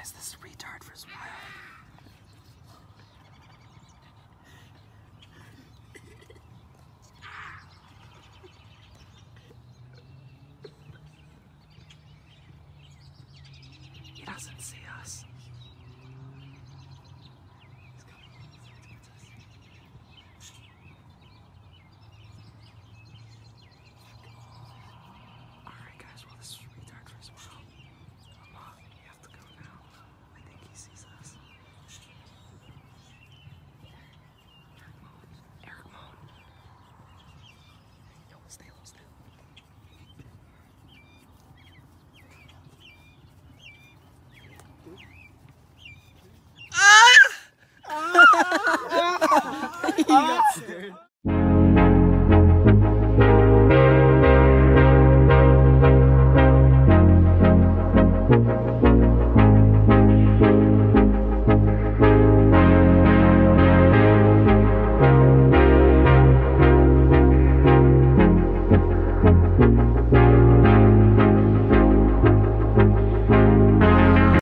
guys, this retard for smile. He doesn't see us. Alright guys, well this